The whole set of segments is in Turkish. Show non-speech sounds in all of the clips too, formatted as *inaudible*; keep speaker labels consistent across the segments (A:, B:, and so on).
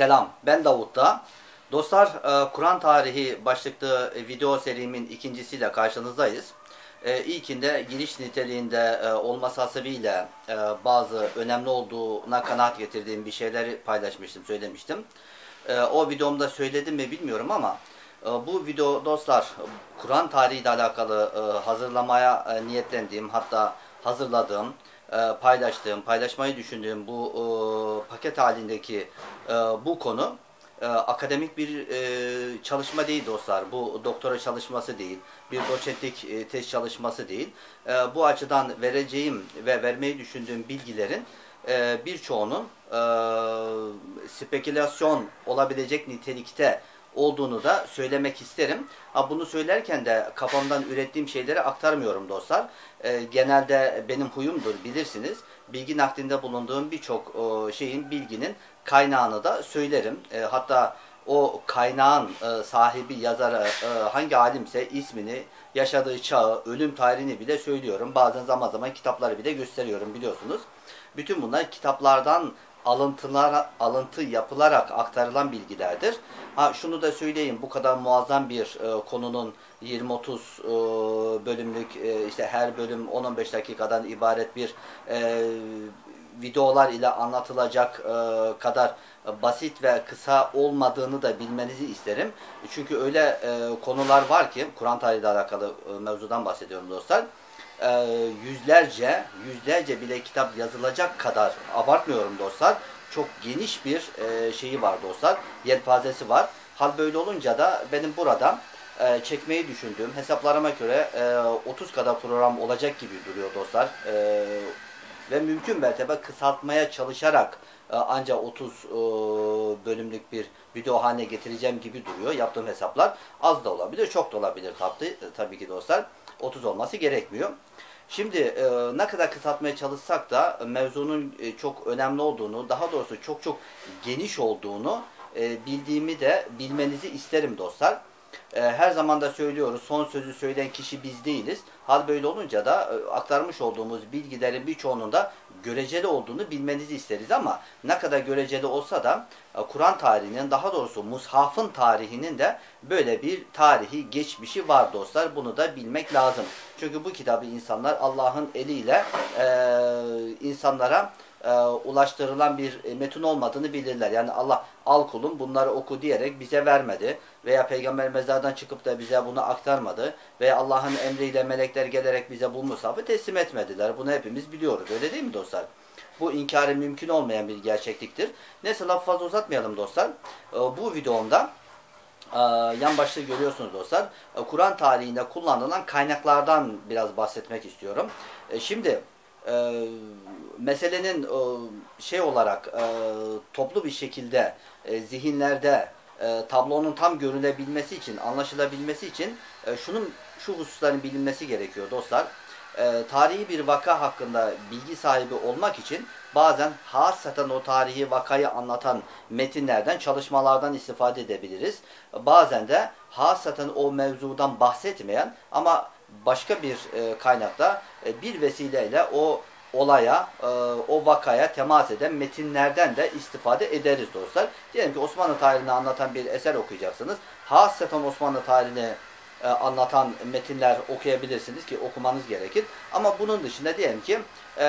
A: Selam, ben Davut'ta. Dostlar, e, Kur'an tarihi başlıklı video serimin ikincisiyle karşınızdayız. E, İlkinde giriş niteliğinde e, olması hasebiyle bazı önemli olduğuna kanaat getirdiğim bir şeyleri paylaşmıştım, söylemiştim. O videomda söyledim mi bilmiyorum ama bu video dostlar Kur'an tarihiyle alakalı hazırlamaya niyetlendiğim hatta hazırladığım paylaştığım, paylaşmayı düşündüğüm bu paket halindeki bu konu e, akademik bir e, çalışma değil dostlar. Bu doktora çalışması değil. Bir doçentlik e, tez çalışması değil. E, bu açıdan vereceğim ve vermeyi düşündüğüm bilgilerin e, birçoğunun e, spekülasyon olabilecek nitelikte olduğunu da söylemek isterim. Ha, bunu söylerken de kafamdan ürettiğim şeyleri aktarmıyorum dostlar. E, genelde benim huyumdur bilirsiniz. Bilgi naklinde bulunduğum birçok e, şeyin, bilginin kaynağını da söylerim. E, hatta o kaynağın e, sahibi, yazarı e, hangi alimse ismini, yaşadığı çağı, ölüm tarihini bile söylüyorum. Bazen zaman zaman kitapları bile gösteriyorum biliyorsunuz. Bütün bunlar kitaplardan alıntılar, alıntı yapılarak aktarılan bilgilerdir. Ha şunu da söyleyeyim bu kadar muazzam bir e, konunun 20-30 e, bölümlük e, işte her bölüm 10-15 dakikadan ibaret bir e, videolar ile anlatılacak e, kadar basit ve kısa olmadığını da bilmenizi isterim. Çünkü öyle e, konular var ki Kur'an tarihiyle alakalı e, mevzudan bahsediyorum dostlar. E, yüzlerce, yüzlerce bile kitap yazılacak kadar abartmıyorum dostlar. Çok geniş bir e, şeyi var dostlar. Yelpazesi var. Hal böyle olunca da benim burada e, çekmeyi düşündüğüm hesaplarıma göre e, 30 kadar program olacak gibi duruyor dostlar. E, ve mümkün mertebe kısaltmaya çalışarak ancak 30 e, bölümlük bir video haline getireceğim gibi duruyor. Yaptığım hesaplar az da olabilir, çok da olabilir tabii, tabii ki dostlar. 30 olması gerekmiyor. Şimdi e, ne kadar kısaltmaya çalışsak da mevzunun e, çok önemli olduğunu, daha doğrusu çok çok geniş olduğunu e, bildiğimi de bilmenizi isterim dostlar. E, her zaman da söylüyoruz son sözü söyleyen kişi biz değiliz. Hal böyle olunca da e, aktarmış olduğumuz bilgilerin birçoğunun da göreceli olduğunu bilmenizi isteriz ama ne kadar göreceli olsa da e, Kur'an tarihinin daha doğrusu Mushaf'ın tarihinin de böyle bir tarihi geçmişi var dostlar. Bunu da bilmek lazım. Çünkü bu kitabı insanlar Allah'ın eliyle e, insanlara e, ulaştırılan bir e, metin olmadığını bilirler. Yani Allah al kulum bunları oku diyerek bize vermedi. Veya peygamber mezardan çıkıp da bize bunu aktarmadı. Veya Allah'ın emriyle melekler gelerek bize bu musafı teslim etmediler. Bunu hepimiz biliyoruz. Öyle değil mi dostlar? Bu inkarı mümkün olmayan bir gerçekliktir. Neyse lafı fazla uzatmayalım dostlar. E, bu videomda e, yan başlığı görüyorsunuz dostlar. E, Kur'an tarihinde kullanılan kaynaklardan biraz bahsetmek istiyorum. Şimdi e, meselenin e, şey olarak e, toplu bir şekilde e, zihinlerde e, tablonun tam görülebilmesi için, anlaşılabilmesi için e, şunun şu hususların bilinmesi gerekiyor dostlar. E, tarihi bir vaka hakkında bilgi sahibi olmak için bazen hasaten o tarihi vakayı anlatan metinlerden, çalışmalardan istifade edebiliriz. Bazen de hasaten o mevzudan bahsetmeyen ama başka bir e, kaynakta e, bir vesileyle o olaya, e, o vakaya temas eden metinlerden de istifade ederiz dostlar. Diyelim ki Osmanlı tarihini anlatan bir eser okuyacaksınız. Hasreten Osmanlı tarihini e, anlatan metinler okuyabilirsiniz ki okumanız gerekir. Ama bunun dışında diyelim ki e,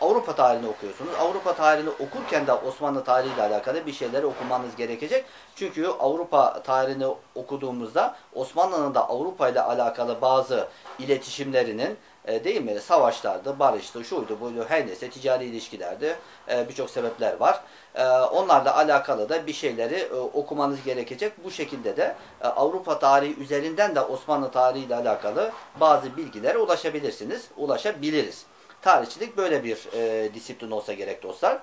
A: Avrupa tarihini okuyorsunuz. Avrupa tarihini okurken de Osmanlı tarihiyle alakalı bir şeyleri okumanız gerekecek. Çünkü Avrupa tarihini okuduğumuzda Osmanlı'nın da Avrupa ile alakalı bazı iletişimlerinin e, değil mi? Savaşlardı, barıştı, şuydu, buydu, her neyse ticari ilişkilerdi. E, Birçok sebepler var. E, onlarla alakalı da bir şeyleri e, okumanız gerekecek. Bu şekilde de e, Avrupa tarihi üzerinden de Osmanlı tarihi ile alakalı bazı bilgilere ulaşabilirsiniz. Ulaşabiliriz. Tarihçilik böyle bir e, disiplin olsa gerek dostlar.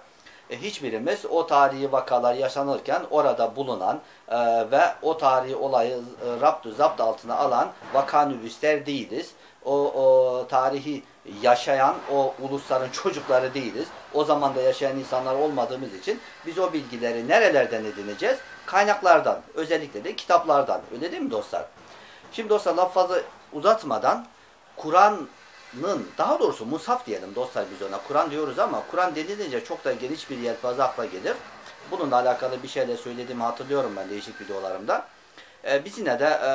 A: E, hiçbirimiz o tarihi vakalar yaşanırken orada bulunan e, ve o tarihi olayı e, raptu zapt altına alan vakanüvisler değiliz o, o tarihi yaşayan o ulusların çocukları değiliz. O zaman da yaşayan insanlar olmadığımız için biz o bilgileri nerelerden edineceğiz? Kaynaklardan, özellikle de kitaplardan. Öyle değil mi dostlar? Şimdi dostlar laf fazla uzatmadan Kur'an'ın daha doğrusu Musaf diyelim dostlar biz ona. Kur'an diyoruz ama Kur'an denilince çok da geniş bir yelpaze akla gelir. Bununla alakalı bir şeyler söylediğimi hatırlıyorum ben değişik videolarımda. E, biz yine de e,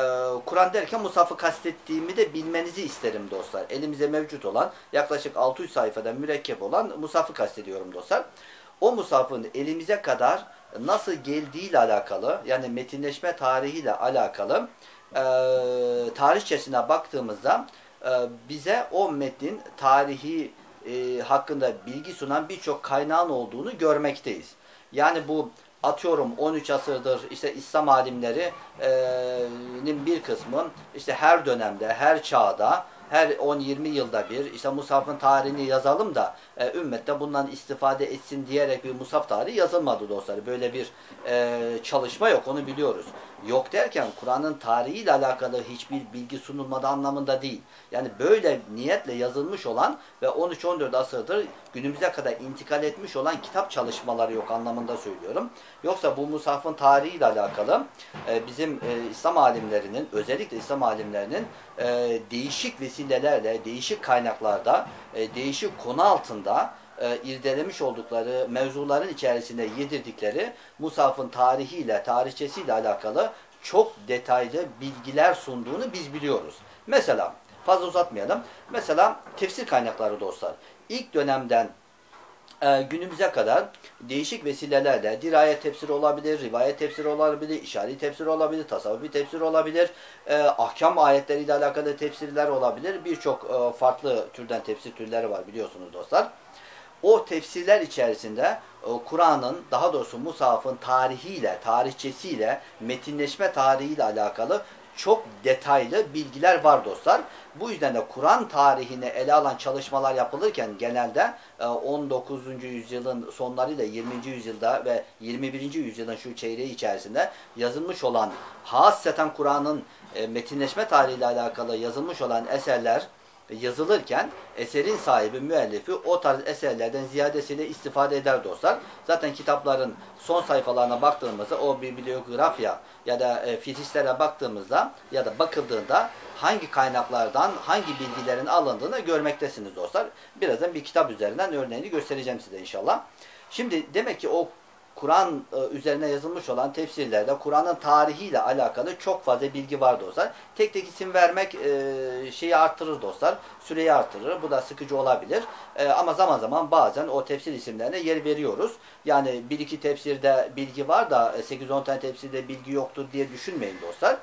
A: Kur'an derken Musaf'ı kastettiğimi de bilmenizi isterim dostlar. Elimize mevcut olan yaklaşık 600 sayfada mürekkep olan Musaf'ı kastediyorum dostlar. O Musaf'ın elimize kadar nasıl geldiğiyle alakalı yani metinleşme tarihiyle alakalı e, tarihçesine baktığımızda bize o metnin tarihi e, hakkında bilgi sunan birçok kaynağın olduğunu görmekteyiz. Yani bu atıyorum 13 asırdır işte İslam alimlerinin bir kısmı işte her dönemde, her çağda her 10-20 yılda bir işte Musaf'ın tarihini yazalım da e, ümmette bundan istifade etsin diyerek bir Musaf tarihi yazılmadı dostlar. Böyle bir e, çalışma yok onu biliyoruz. Yok derken Kur'an'ın tarihiyle alakalı hiçbir bilgi sunulmadı anlamında değil. Yani böyle niyetle yazılmış olan ve 13-14 asırdır günümüze kadar intikal etmiş olan kitap çalışmaları yok anlamında söylüyorum. Yoksa bu Musaf'ın tarihiyle alakalı e, bizim e, İslam alimlerinin özellikle İslam alimlerinin e, değişik vesilelerle, değişik kaynaklarda, değişik konu altında e, irdelemiş oldukları mevzuların içerisinde yedirdikleri Musaf'ın tarihiyle, tarihçesiyle alakalı çok detaylı bilgiler sunduğunu biz biliyoruz. Mesela, fazla uzatmayalım. Mesela tefsir kaynakları dostlar. İlk dönemden e, günümüze kadar değişik vesilelerle dirayet tefsiri olabilir, rivayet tefsiri olabilir, işari tefsiri olabilir, tasavvufi tefsiri olabilir, e, ahkam ayetleriyle alakalı tefsirler olabilir. Birçok e, farklı türden tefsir türleri var biliyorsunuz dostlar. O tefsirler içerisinde e, Kur'an'ın daha doğrusu Musaf'ın tarihiyle, tarihçesiyle, metinleşme tarihiyle alakalı çok detaylı bilgiler var dostlar. Bu yüzden de Kur'an tarihini ele alan çalışmalar yapılırken genelde 19. E, yüzyılın sonlarıyla 20. yüzyılda ve 21. yüzyılın şu çeyreği içerisinde yazılmış olan hasseten Kur'an'ın e, metinleşme tarihiyle alakalı yazılmış olan eserler yazılırken eserin sahibi, müellifi o tarz eserlerden ziyadesiyle istifade eder dostlar. Zaten kitapların son sayfalarına baktığımızda o bibliografya ya da e, fitislere baktığımızda ya da bakıldığında hangi kaynaklardan hangi bilgilerin alındığını görmektesiniz dostlar. Birazdan bir kitap üzerinden örneğini göstereceğim size inşallah. Şimdi demek ki o Kur'an e, üzerine yazılmış olan tefsirlerde Kur'an'ın tarihiyle alakalı çok fazla bilgi var dostlar. Tek tek isim vermek e, şeyi arttırır dostlar. Süreyi arttırır. Bu da sıkıcı olabilir. E, ama zaman zaman bazen o tefsir isimlerine yer veriyoruz. Yani bir iki tefsirde bilgi var da 8-10 tane tefsirde bilgi yoktur diye düşünmeyin dostlar.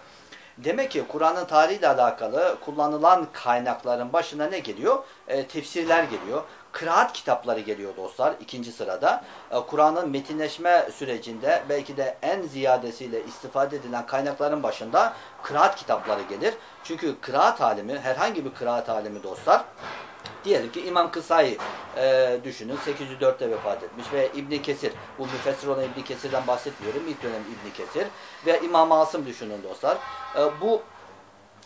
A: Demek ki Kur'an'ın tarihiyle alakalı kullanılan kaynakların başına ne geliyor? E, tefsirler geliyor. Kıraat kitapları geliyor dostlar ikinci sırada. E, Kur'an'ın metinleşme sürecinde belki de en ziyadesiyle istifade edilen kaynakların başında kıraat kitapları gelir. Çünkü kıraat alimi, herhangi bir kıraat alimi dostlar, Diyelim ki İmam Kısa'yı e, düşünün. 804'te vefat etmiş ve İbni Kesir. Bu müfessir olan İbni Kesir'den bahsetmiyorum. İlk dönem İbni Kesir. Ve İmam Asım düşünün dostlar. E, bu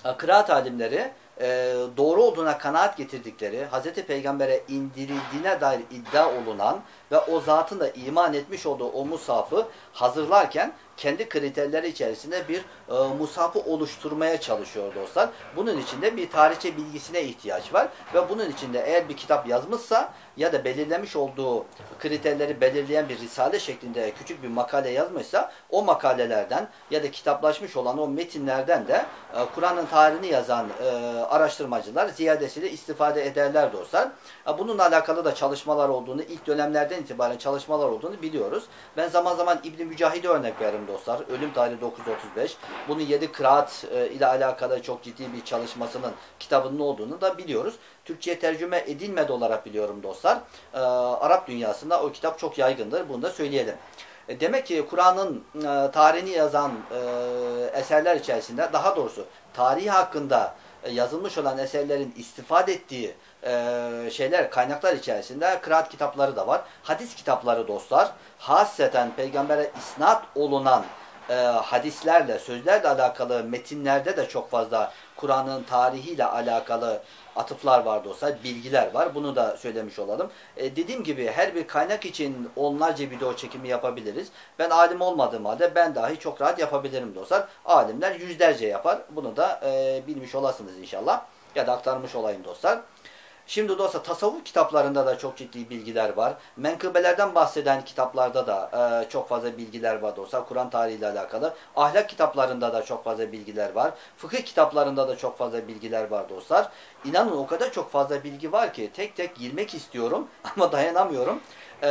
A: e, kıraat alimleri e, doğru olduğuna kanaat getirdikleri, Hz. Peygamber'e indirildiğine dair iddia olunan ve o zatın da iman etmiş olduğu o musafı hazırlarken kendi kriterleri içerisinde bir e, musafı oluşturmaya çalışıyor dostlar. Bunun için de bir tarihçe bilgisine ihtiyaç var ve bunun için de eğer bir kitap yazmışsa ya da belirlemiş olduğu kriterleri belirleyen bir risale şeklinde küçük bir makale yazmışsa o makalelerden ya da kitaplaşmış olan o metinlerden de e, Kur'an'ın tarihini yazan e, araştırmacılar ziyadesiyle istifade ederler dostlar. E, bununla alakalı da çalışmalar olduğunu ilk dönemlerden itibaren çalışmalar olduğunu biliyoruz. Ben zaman zaman İbn Mücahid'e örnek veririm dostlar. Ölüm tarihi 935. Bunun 7 kıraat e, ile alakalı çok ciddi bir çalışmasının kitabının olduğunu da biliyoruz. Türkçe'ye tercüme edilmedi olarak biliyorum dostlar. E, Arap dünyasında o kitap çok yaygındır. Bunu da söyleyelim. E, demek ki Kur'an'ın e, tarihini yazan e, eserler içerisinde daha doğrusu tarihi hakkında e, yazılmış olan eserlerin istifade ettiği e, şeyler, kaynaklar içerisinde kıraat kitapları da var. Hadis kitapları dostlar, hasreten peygambere isnat olunan e, hadislerle, sözlerle alakalı metinlerde de çok fazla Kur'an'ın tarihiyle alakalı atıflar var dostlar, bilgiler var. Bunu da söylemiş olalım. E, dediğim gibi her bir kaynak için onlarca video çekimi yapabiliriz. Ben alim olmadığım halde ben dahi çok rahat yapabilirim dostlar. Alimler yüzlerce yapar. Bunu da e, bilmiş olasınız inşallah. Ya da aktarmış olayım dostlar. Şimdi dostlar tasavvuf kitaplarında da çok ciddi bilgiler var. Menkıbelerden bahseden kitaplarda da e, çok fazla bilgiler var dostlar. Kur'an tarihiyle alakalı. Ahlak kitaplarında da çok fazla bilgiler var. Fıkıh kitaplarında da çok fazla bilgiler var dostlar. İnanın o kadar çok fazla bilgi var ki tek tek girmek istiyorum *laughs* ama dayanamıyorum. E,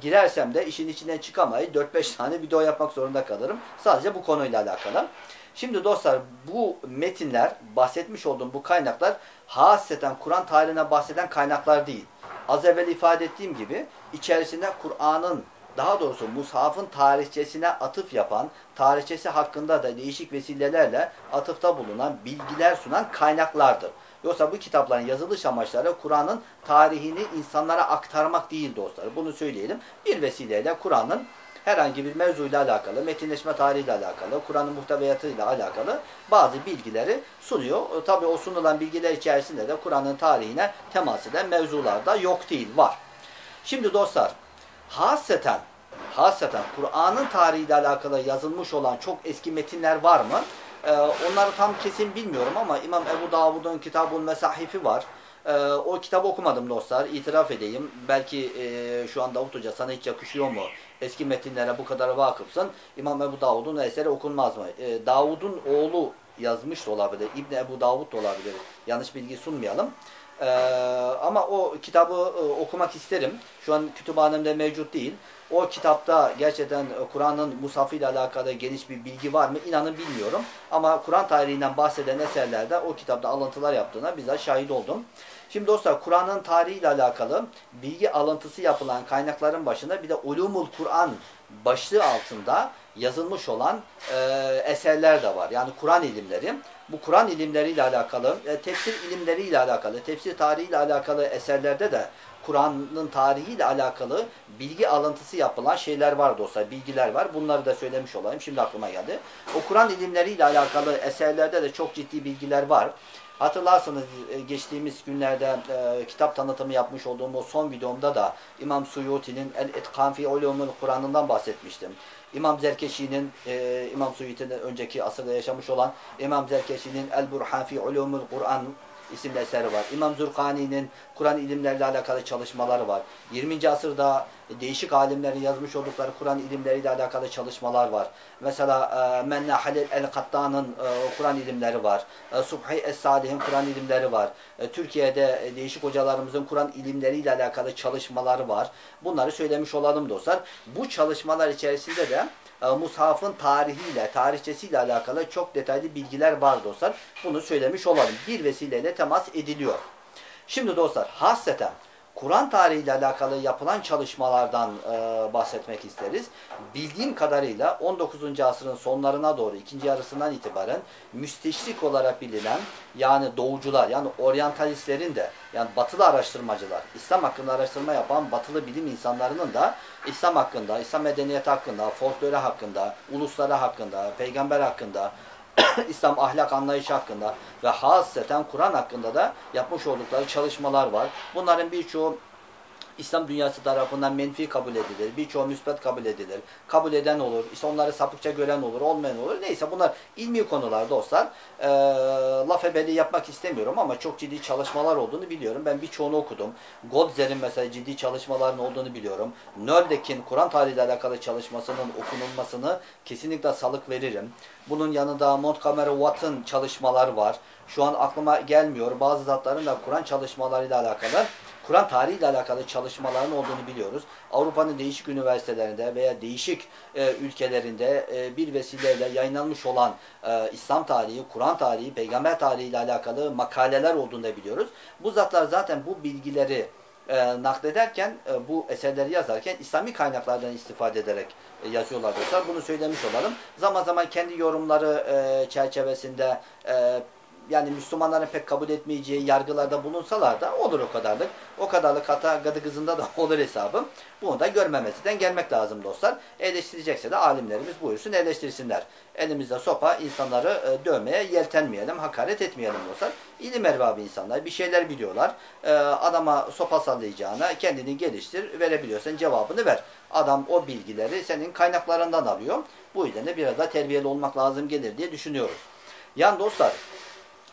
A: girersem de işin içinden çıkamayı 4-5 tane video yapmak zorunda kalırım. Sadece bu konuyla alakalı. Şimdi dostlar bu metinler, bahsetmiş olduğum bu kaynaklar hasreten Kur'an tarihine bahseden kaynaklar değil. Az evvel ifade ettiğim gibi içerisinde Kur'an'ın daha doğrusu Mushaf'ın tarihçesine atıf yapan, tarihçesi hakkında da değişik vesilelerle atıfta bulunan, bilgiler sunan kaynaklardır. Yoksa bu kitapların yazılış amaçları Kur'an'ın tarihini insanlara aktarmak değil dostlar. Bunu söyleyelim. Bir vesileyle Kur'an'ın herhangi bir mevzuyla alakalı, metinleşme tarihiyle alakalı, Kur'an'ın muhteviyatıyla alakalı bazı bilgileri sunuyor. E, Tabi o sunulan bilgiler içerisinde de Kur'an'ın tarihine temas eden mevzular da yok değil, var. Şimdi dostlar, haseten, haseten Kur'an'ın tarihiyle alakalı yazılmış olan çok eski metinler var mı? Ee, onları tam kesin bilmiyorum ama İmam Ebu Davud'un Kitabul Mesahifi var. Ee, o kitabı okumadım dostlar. İtiraf edeyim. Belki e, şu an Davut Hoca sana hiç yakışıyor mu? Eski metinlere bu kadar vakıfsın. İmam Ebu Davud'un eseri okunmaz mı? E, Davud'un oğlu yazmış da olabilir. İbni Ebu Davud da olabilir. Yanlış bilgi sunmayalım. Ee, ama o kitabı e, okumak isterim. Şu an kütüphanemde mevcut değil. O kitapta gerçekten Kur'an'ın Musafı ile alakalı geniş bir bilgi var mı? İnanın bilmiyorum. Ama Kur'an tarihinden bahseden eserlerde o kitapta alıntılar yaptığına bizzat şahit oldum. Şimdi dostlar Kur'an'ın tarihiyle alakalı bilgi alıntısı yapılan kaynakların başında bir de Ulumul Kur'an başlığı altında yazılmış olan e, eserler de var. Yani Kur'an ilimleri. Bu Kur'an ilimleriyle alakalı, e, tefsir ilimleriyle alakalı, tefsir tarihiyle alakalı eserlerde de Kur'an'ın tarihiyle alakalı bilgi alıntısı yapılan şeyler var dostlar, bilgiler var. Bunları da söylemiş olayım. Şimdi aklıma geldi. O Kur'an ilimleriyle alakalı eserlerde de çok ciddi bilgiler var. Hatırlarsınız e, geçtiğimiz günlerde e, kitap tanıtımı yapmış olduğum o son videomda da İmam Suyuti'nin El-İtkan fi Ulumul Kur'an'ından bahsetmiştim. İmam Zerkeşi'nin e, İmam Suyuti'nin önceki asırda yaşamış olan İmam Zerkeşi'nin El-Burhan fi Ulumul Kur'an isimli eseri var. İmam Zurkani'nin Kur'an ilimleriyle alakalı çalışmaları var. 20. asırda değişik alimlerin yazmış oldukları Kur'an ilimleriyle alakalı çalışmalar var. Mesela e, Menna Halil el-Katta'nın e, Kur'an ilimleri var. E, Subhi Es-Salih'in Kur'an ilimleri var. E, Türkiye'de e, değişik hocalarımızın Kur'an ilimleriyle alakalı çalışmaları var. Bunları söylemiş olalım dostlar. Bu çalışmalar içerisinde de e, Mushaf'ın tarihiyle, tarihçesiyle alakalı çok detaylı bilgiler var dostlar. Bunu söylemiş olalım. Bir vesileyle temas ediliyor. Şimdi dostlar hasreten Kur'an tarihiyle alakalı yapılan çalışmalardan e, bahsetmek isteriz. Bildiğim kadarıyla 19. asrın sonlarına doğru, ikinci yarısından itibaren müsteşrik olarak bilinen yani doğucular, yani oryantalistlerin de yani batılı araştırmacılar, İslam hakkında araştırma yapan batılı bilim insanlarının da İslam hakkında, İslam medeniyeti hakkında, folklore hakkında, ulusları hakkında, peygamber hakkında, *coughs* İslam ahlak anlayışı hakkında ve hasreten Kur'an hakkında da yapmış oldukları çalışmalar var. Bunların birçoğu İslam dünyası tarafından menfi kabul edilir. Birçoğu müsbet kabul edilir. Kabul eden olur. İşte onları sapıkça gören olur. Olmayan olur. Neyse bunlar ilmi konular dostlar. Ee, laf ebeli yapmak istemiyorum ama çok ciddi çalışmalar olduğunu biliyorum. Ben birçoğunu okudum. Godzer'in mesela ciddi çalışmaların olduğunu biliyorum. Nöldek'in Kur'an tarihiyle alakalı çalışmasının okunulmasını kesinlikle salık veririm. Bunun yanında Montgomery Watt'ın çalışmaları var. Şu an aklıma gelmiyor. Bazı zatların da Kur'an çalışmalarıyla alakalı Kur'an tarihiyle alakalı çalışmaların olduğunu biliyoruz. Avrupa'nın değişik üniversitelerinde veya değişik e, ülkelerinde e, bir vesileyle yayınlanmış olan e, İslam tarihi, Kur'an tarihi, peygamber tarihi ile alakalı makaleler olduğunu da biliyoruz. Bu zatlar zaten bu bilgileri e, naklederken, e, bu eserleri yazarken İslami kaynaklardan istifade ederek e, yazıyorlar dostlar. Bunu söylemiş olalım. Zaman zaman kendi yorumları e, çerçevesinde e, yani Müslümanların pek kabul etmeyeceği yargılarda bulunsalar da olur o kadarlık. O kadarlık hata gadı kızında da *laughs* olur hesabım. Bunu da görmemesinden gelmek lazım dostlar. Eleştirecekse de alimlerimiz buyursun eleştirsinler. Elimizde sopa insanları e, dövmeye yeltenmeyelim, hakaret etmeyelim dostlar. İlim erbabı insanlar bir şeyler biliyorlar. E, adama sopa sallayacağına kendini geliştir, verebiliyorsan cevabını ver. Adam o bilgileri senin kaynaklarından alıyor. Bu yüzden de biraz da terbiyeli olmak lazım gelir diye düşünüyoruz. Yani dostlar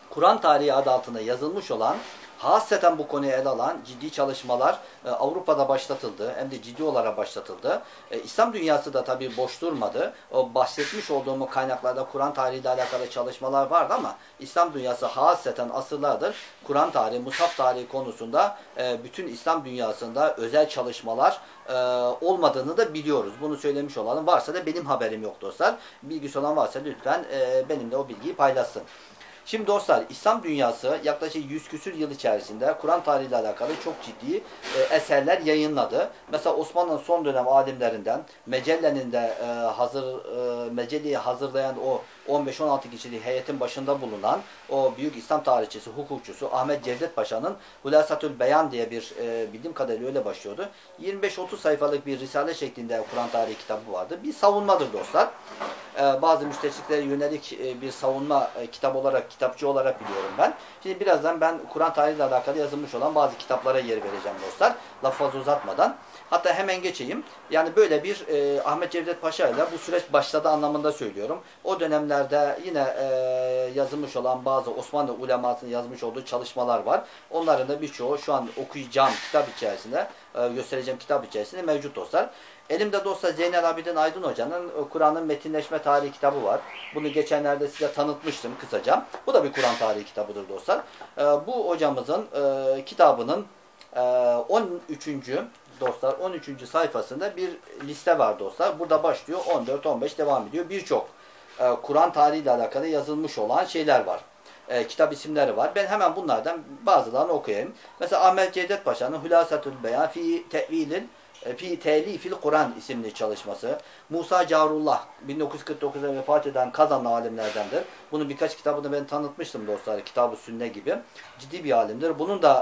A: Kur'an tarihi adı altında yazılmış olan hasreten bu konuyu ele alan ciddi çalışmalar e, Avrupa'da başlatıldı. Hem de ciddi olarak başlatıldı. E, İslam dünyası da tabii boş durmadı. O bahsetmiş olduğum kaynaklarda Kur'an tarihiyle alakalı çalışmalar vardı ama İslam dünyası hasreten asırlardır Kur'an tarihi, Musaf tarihi konusunda e, bütün İslam dünyasında özel çalışmalar e, olmadığını da biliyoruz. Bunu söylemiş olalım. Varsa da benim haberim yok dostlar. Bilgisi olan varsa lütfen e, benimle o bilgiyi paylaşsın. Şimdi dostlar İslam dünyası yaklaşık 100 küsür yıl içerisinde Kur'an tarihiyle alakalı çok ciddi e, eserler yayınladı. Mesela Osmanlı'nın son dönem alimlerinden Mecelle'nin de e, hazır e, Mecelle'yi hazırlayan o 15-16 kişilik heyetin başında bulunan o büyük İslam tarihçisi, hukukçusu Ahmet Cevdet Paşa'nın Hulasatül Beyan diye bir e, bildiğim kadarıyla öyle başlıyordu. 25-30 sayfalık bir risale şeklinde Kur'an tarihi kitabı vardı. Bir savunmadır dostlar. E, bazı müsteşriklere yönelik e, bir savunma e, kitap olarak, kitapçı olarak biliyorum ben. Şimdi birazdan ben Kur'an tarihiyle alakalı yazılmış olan bazı kitaplara yer vereceğim dostlar. Laf fazla uzatmadan. Hatta hemen geçeyim. Yani böyle bir e, Ahmet Cevdet Paşa ile bu süreç başladı anlamında söylüyorum. O dönemlerde yine e, yazılmış olan bazı Osmanlı ulemasının yazmış olduğu çalışmalar var. Onların da birçoğu şu an okuyacağım kitap içerisinde, e, göstereceğim kitap içerisinde mevcut dostlar. Elimde dostlar Zeynel Abidin Aydın Hoca'nın e, Kur'an'ın metinleşme tarihi kitabı var. Bunu geçenlerde size tanıtmıştım kısaca. Bu da bir Kur'an tarihi kitabıdır dostlar. E, bu hocamızın e, kitabının 13 dostlar 13. sayfasında bir liste var dostlar. Burada başlıyor 14-15 devam ediyor. Birçok e, Kur'an tarihiyle alakalı yazılmış olan şeyler var. E, kitap isimleri var. Ben hemen bunlardan bazılarını okuyayım. Mesela Ahmet Cevdet Paşa'nın Hülasatül Beyan fi tevilin Fi Telifil Kur'an isimli çalışması. Musa Carullah 1949'da vefat eden Kazanlı alimlerdendir. Bunu birkaç kitabını ben tanıtmıştım dostlar. Kitab-ı Sünne gibi. Ciddi bir alimdir. Bunun da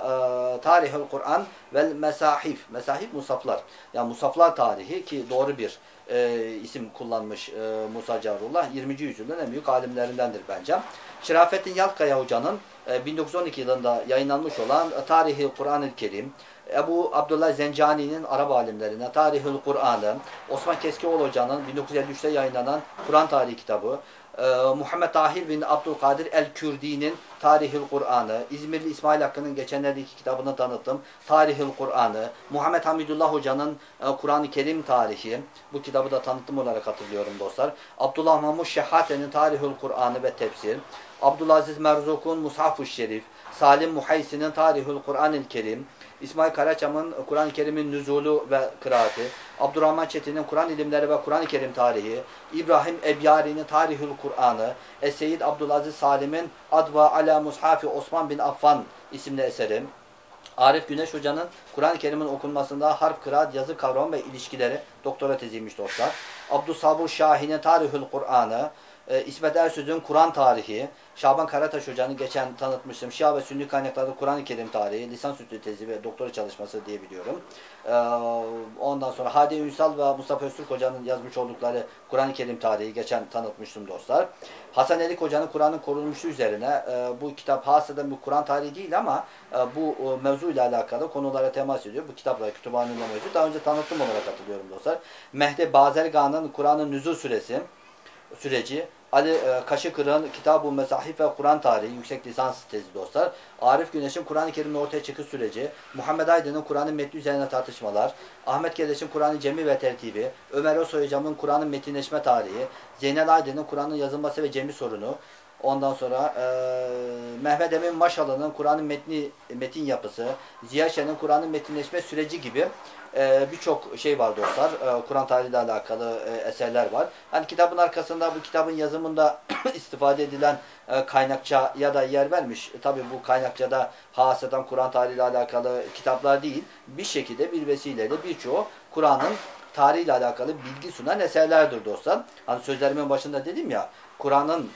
A: e, Tarihül Kur'an ve Mesahif. Mesahif musaflar. Yani musaflar tarihi ki doğru bir e, isim kullanmış e, Musa Carullah. 20. yüzyılın en büyük alimlerindendir bence. Şerafettin Yalkaya Hoca'nın e, 1912 yılında yayınlanmış olan Tarihi Kur'an-ı Kerim, Ebu Abdullah Zencani'nin Arap alimlerine Tarihül Kur'an'ı, Osman Keskioğlu Hoca'nın 1953'te yayınlanan Kur'an tarihi kitabı, e, Muhammed Tahir bin Abdülkadir El-Kürdi'nin Tarihül Kur'an'ı, İzmirli İsmail Hakkı'nın geçenlerde iki kitabını tanıttım. Tarihül Kur'an'ı, Muhammed Hamidullah Hoca'nın e, Kur'an-ı Kerim tarihi, bu kitabı da tanıttım olarak hatırlıyorum dostlar. Abdullah Mahmud Şehate'nin Tarihül Kur'an'ı ve tefsir, Abdülaziz Merzuk'un Mushaf-ı Şerif, Salim Muhaysi'nin Tarihül Kur'an-ı Kerim, İsmail Karaçam'ın Kur'an-ı Kerim'in nüzulu ve kıraati, Abdurrahman Çetin'in Kur'an ilimleri ve Kur'an-ı Kerim tarihi, İbrahim Ebyari'nin Tarihül Kur'an'ı, Es-Seyyid Abdülaziz Salim'in Adva ala Mushafi Osman bin Affan isimli eserim, Arif Güneş Hoca'nın Kur'an-ı Kerim'in okunmasında harf, kıraat, yazı, kavram ve ilişkileri doktora teziymiş dostlar. Abdüsabur Şahin'in Tarihül Kur'an'ı, e, İsmet Ersöz'ün Kur'an tarihi, Şaban Karataş Hoca'nın geçen tanıtmıştım. Şia ve Sünni kaynaklarda Kur'an-ı Kerim tarihi, lisansüstü tezi ve doktora çalışması diye biliyorum. E, ondan sonra Hadi Ünsal ve Mustafa Öztürk Hoca'nın yazmış oldukları Kur'an-ı Kerim tarihi geçen tanıtmıştım dostlar. Hasan Elik Hoca'nın Kur'an'ın korunmuşu üzerine e, bu kitap hasreden bir Kur'an tarihi değil ama e, bu e, mevzuyla alakalı konulara temas ediyor. Bu kitaplar kütüphanede mevcut. Daha önce tanıttım olarak hatırlıyorum dostlar. Mehdi Bazergan'ın Kur'an'ın nüzul süresi süreci Ali e, Kaşıkır'ın Kitab-ı Mesahif ve Kur'an Tarihi yüksek lisans tezi dostlar. Arif Güneş'in Kur'an-ı Kerim'in ortaya çıkış süreci, Muhammed Aydın'ın Kur'an'ın metni üzerine tartışmalar, Ahmet Gedeş'in Kur'an'ın cemi ve tertibi, Ömer Osoy Hocam'ın Kur'an'ın metinleşme tarihi, Zeynel Aydın'ın Kur'an'ın yazılması ve cemi sorunu, Ondan sonra e, Mehmet Emin Maşalı'nın Kur'an'ın metni metin yapısı, Ziya Şen'in Kur'an'ın metinleşme süreci gibi e, birçok şey var dostlar. E, Kur'an tarihiyle alakalı e, eserler var. Hani kitabın arkasında bu kitabın yazımında *clears throat* istifade edilen e, kaynakça ya da yer vermiş. E, Tabi bu kaynakçada hasreten Kur'an tarihiyle alakalı kitaplar değil. Bir şekilde bir vesileyle birçoğu Kur'an'ın tarihiyle alakalı bilgi sunan eserlerdir dostlar. Hani sözlerimin başında dedim ya Kur'an'ın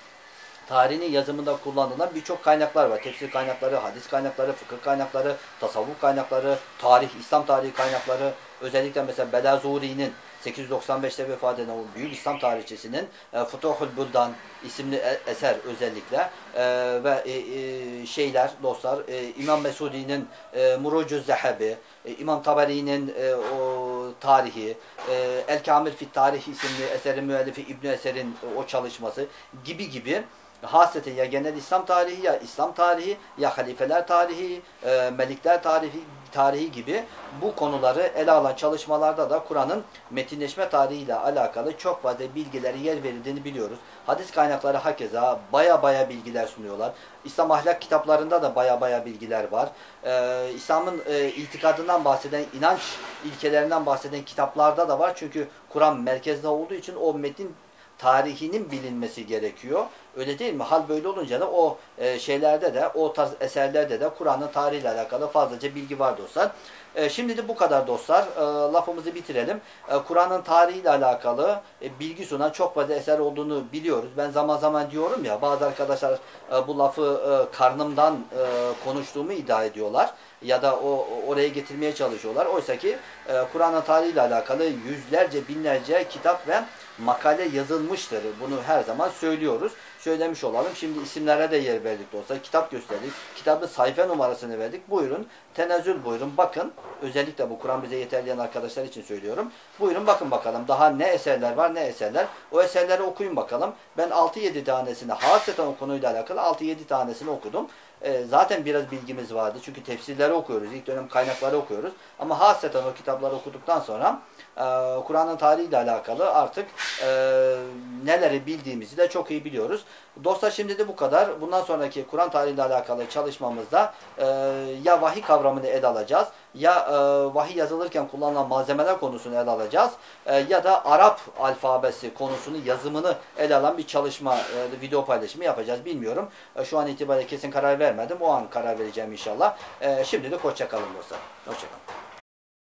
A: tarihinin yazımında kullanılan birçok kaynaklar var. Tefsir kaynakları, hadis kaynakları, fıkıh kaynakları, tasavvuf kaynakları, tarih, İslam tarihi kaynakları. Özellikle mesela Belazuri'nin 895'te vefat eden o büyük İslam tarihçisinin e, Futuhul Buldan isimli e, eser özellikle e, ve e, e, şeyler dostlar e, İmam Mesudi'nin e, Murucu Zehebi, e, İmam Taberi'nin e, o tarihi, e, El Kamil Fit Tarih isimli eserin müellifi İbn Eser'in e, o çalışması gibi gibi hasreten ya genel İslam tarihi ya İslam tarihi ya halifeler tarihi, e, melikler tarihi tarihi gibi bu konuları ele alan çalışmalarda da Kur'an'ın metinleşme tarihiyle alakalı çok fazla bilgileri yer verildiğini biliyoruz. Hadis kaynakları hakeza baya baya bilgiler sunuyorlar. İslam ahlak kitaplarında da baya baya bilgiler var. Ee, İslam'ın e, itikadından bahseden, inanç ilkelerinden bahseden kitaplarda da var. Çünkü Kur'an merkezde olduğu için o metin tarihinin bilinmesi gerekiyor. Öyle değil mi? Hal böyle olunca da o e, şeylerde de, o tarz eserlerde de Kur'an'ın tarihiyle alakalı fazlaca bilgi var dostlar. E, şimdi de bu kadar dostlar. E, lafımızı bitirelim. E, Kur'an'ın tarihiyle alakalı e, bilgi sunan çok fazla eser olduğunu biliyoruz. Ben zaman zaman diyorum ya, bazı arkadaşlar e, bu lafı e, karnımdan e, konuştuğumu iddia ediyorlar. Ya da o oraya getirmeye çalışıyorlar. Oysa ki e, Kur'an'ın tarihiyle alakalı yüzlerce, binlerce kitap ve makale yazılmıştır. Bunu her zaman söylüyoruz. Söylemiş olalım. Şimdi isimlere de yer verdik olsa. Kitap gösterdik. Kitabın sayfa numarasını verdik. Buyurun. Tenezzül buyurun. Bakın. Özellikle bu Kur'an bize yeterleyen arkadaşlar için söylüyorum. Buyurun bakın bakalım. Daha ne eserler var ne eserler. O eserleri okuyun bakalım. Ben 6-7 tanesini hasreten o konuyla alakalı 6-7 tanesini okudum. E, zaten biraz bilgimiz vardı. Çünkü tefsirleri okuyoruz. ilk dönem kaynakları okuyoruz. Ama hasreten o kitapları okuduktan sonra e, Kur'an'ın tarihiyle alakalı artık e, neleri bildiğimizi de çok iyi biliyoruz. Dostlar şimdi de bu kadar. Bundan sonraki Kur'an tarihiyle alakalı çalışmamızda e, ya vahiy kavramını ele alacağız ya e, vahiy yazılırken kullanılan malzemeler konusunu ele alacağız e, ya da Arap alfabesi konusunu yazımını ele alan bir çalışma e, video paylaşımı yapacağız bilmiyorum. E, şu an itibariyle kesin karar vermedim. O an karar vereceğim inşallah. E, şimdilik hoşçakalın dostlar. Hoşçakalın.